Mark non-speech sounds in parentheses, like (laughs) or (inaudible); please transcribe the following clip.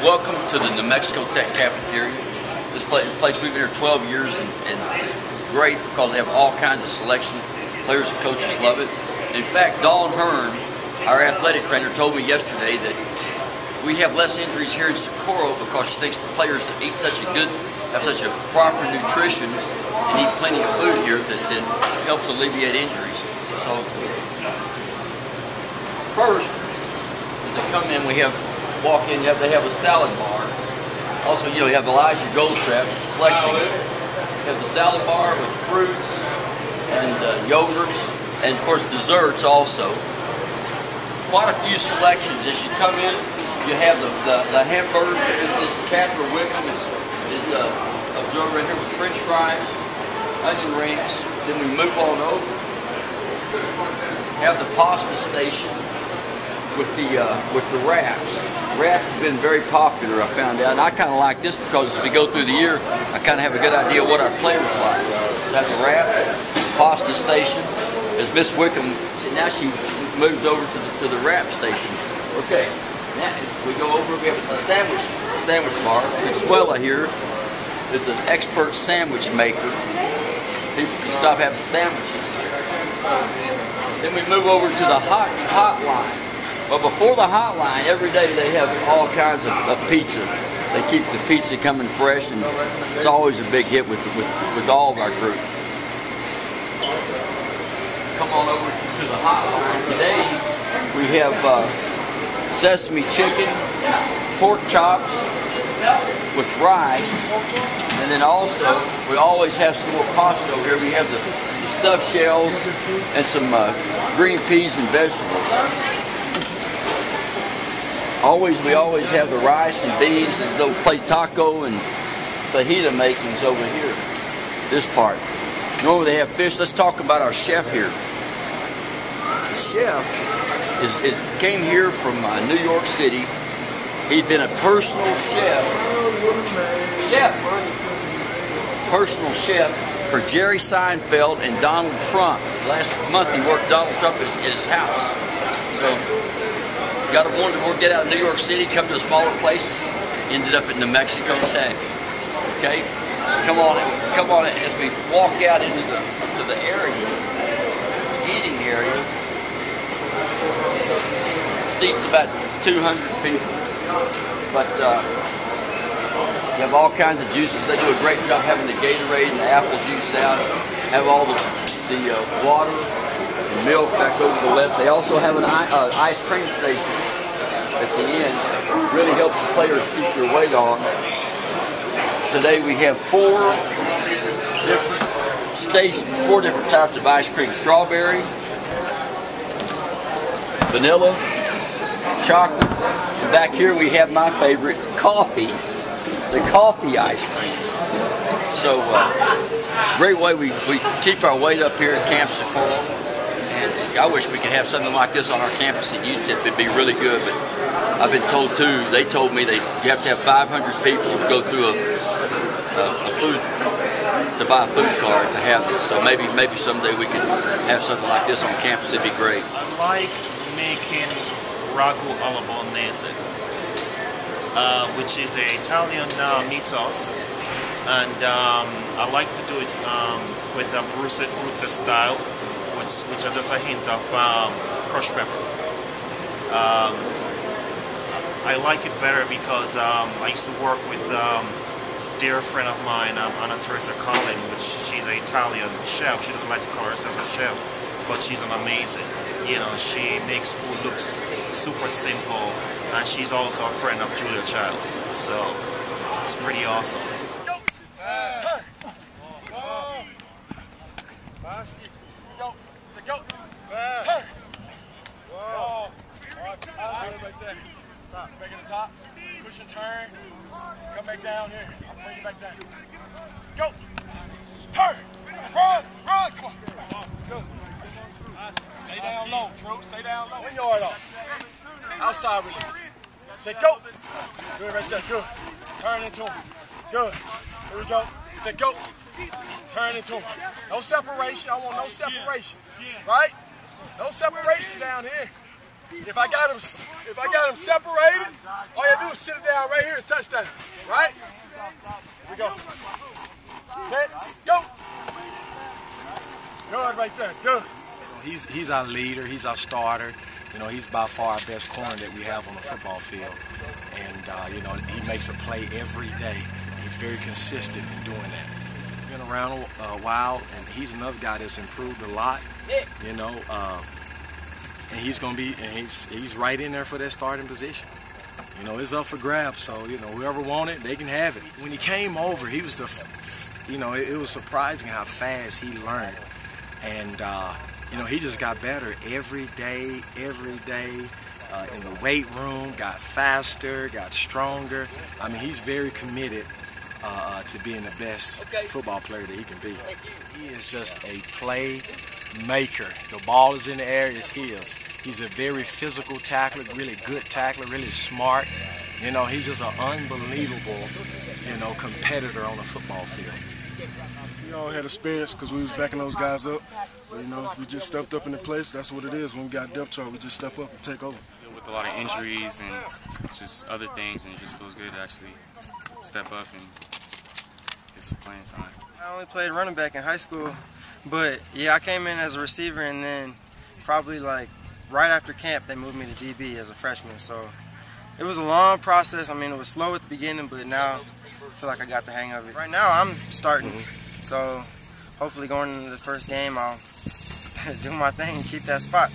Welcome to the New Mexico Tech Cafeteria. This place, place we've been here 12 years and, and great because they have all kinds of selection. Players and coaches love it. In fact, Dawn Hearn, our athletic trainer, told me yesterday that we have less injuries here in Socorro because she thinks the players that eat such a good, have such a proper nutrition and eat plenty of food here that, that helps alleviate injuries. So first, as they come in, we have walk in, you have they have a salad bar. Also, you know, you have Elijah Goldstrap selection. You have the salad bar with fruits and uh, yogurts, and of course desserts also. Quite a few selections. As you come in, you have the, the, the hamburger. This Catherine Wickham is, is uh, observed right here with French fries, onion rings. Then we move on over. Have the pasta station with the uh, with the wraps. Wraps have been very popular. I found out, and I kind of like this because as we go through the year, I kind of have a good idea what our players like. Have the wrap, pasta station. As Miss Wickham, now she moves over to the to the wrap station. Okay, now we go over. We have the sandwich sandwich bar. Consuela here is an expert sandwich maker. People can stop having sandwiches. Then we move over to the hot hotline. But before the hotline, every day they have all kinds of, of pizza. They keep the pizza coming fresh, and it's always a big hit with, with, with all of our group. Come on over to the hotline. Today we have uh, sesame chicken, pork chops with rice, and then also we always have some more pasta over here. We have the, the stuffed shells and some uh, green peas and vegetables. Always, we always have the rice and beans and they'll play taco and fajita makings over here. This part. Normally they have fish. Let's talk about our chef here. The chef is, is came here from uh, New York City. He'd been a personal chef, chef, personal chef for Jerry Seinfeld and Donald Trump. Last month he worked Donald Trump at, his house. So got a wanted to get out of New York City, come to a smaller place, ended up in New Mexico Tech. Okay, come on, come on as we walk out into the to the area, eating area. Seats about 200 people, but uh, you have all kinds of juices. They do a great job having the Gatorade and the apple juice out. Have all the the uh, water milk back over the left. They also have an uh, ice cream station at the end. Really helps the players keep their weight on. Today we have four different stations, four different types of ice cream. Strawberry, vanilla, chocolate, and back here we have my favorite, coffee. The coffee ice cream. So, uh, great way we, we keep our weight up here at Camp Socorro. And I wish we could have something like this on our campus at UTEP. It'd be really good, but I've been told too, they told me that you have to have 500 people to go through a, a, a food, to buy a food card to have this. So maybe maybe someday we could have something like this on campus. It'd be great. I like making ragu alla bolognese, uh, which is a Italian uh, meat sauce. And um, I like to do it um, with a bruschetta, bruschetta style, which, are just a hint of um, crushed pepper. Um, I like it better because um, I used to work with um, this dear friend of mine, um, Anna Teresa Callen, which she's an Italian chef. She doesn't like to call herself a chef, but she's an amazing. You know, she makes food look super simple, and she's also a friend of Julia Childs. So it's pretty awesome. Stop. Back at the top. Push and turn. Come back down here. I'll bring you back down. Go. Turn. Run. Run. Come on. Go. Stay down low, Drew. Stay down low. One yard off. Outside release. Say go. Good right there. Good. Turn into him. Good. Here we go. Say go. Turn into him. No separation. I want no separation. Right? No separation down here. If I got him, if I got him separated, all you do is sit it down right here. It's touchdown, right? Here we go. Set, go. Good right there. Good. He's he's our leader. He's our starter. You know, he's by far our best corner that we have on the football field. And uh, you know, he makes a play every day. He's very consistent in doing that. Around a, while, and he's another guy that's improved a lot. You know, uh, and he's gonna be, and he's he's right in there for that starting position. You know, it's up for grabs. So you know, whoever want it, they can have it. When he came over, he was the, you know, it, it was surprising how fast he learned, and uh, you know, he just got better every day, every day. Uh, in the weight room, got faster, got stronger. I mean, he's very committed uh, to being the best Okay. football player that he can be. He is just a play maker. The ball is in the air, it's his. He's a very physical tackler, really good tackler, really smart. You know, he's just an unbelievable, you know, competitor on the football field. We all had experience because we was backing those guys up. But, you know, we just stepped up in the place. That's what it is. When we got depth chart, we just step up and take over. with a lot of injuries and just other things, and it just feels good to actually step up and get some playing time. I only played running back in high school, but yeah, I came in as a receiver and then probably like right after camp they moved me to DB as a freshman. So it was a long process. I mean, it was slow at the beginning, but now I feel like I got the hang of it. Right now I'm starting, so hopefully going into the first game I'll (laughs) do my thing and keep that spot.